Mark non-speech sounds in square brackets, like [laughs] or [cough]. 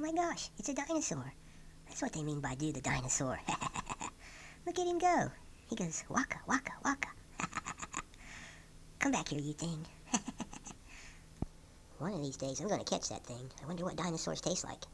Oh my gosh, it's a dinosaur. That's what they mean by do the dinosaur. [laughs] Look at him go. He goes waka waka waka. [laughs] Come back here, you thing. [laughs] One of these days I'm gonna catch that thing. I wonder what dinosaurs taste like.